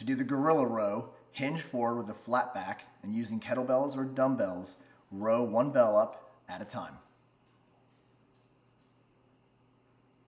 To do the gorilla row, hinge forward with a flat back and using kettlebells or dumbbells, row one bell up at a time.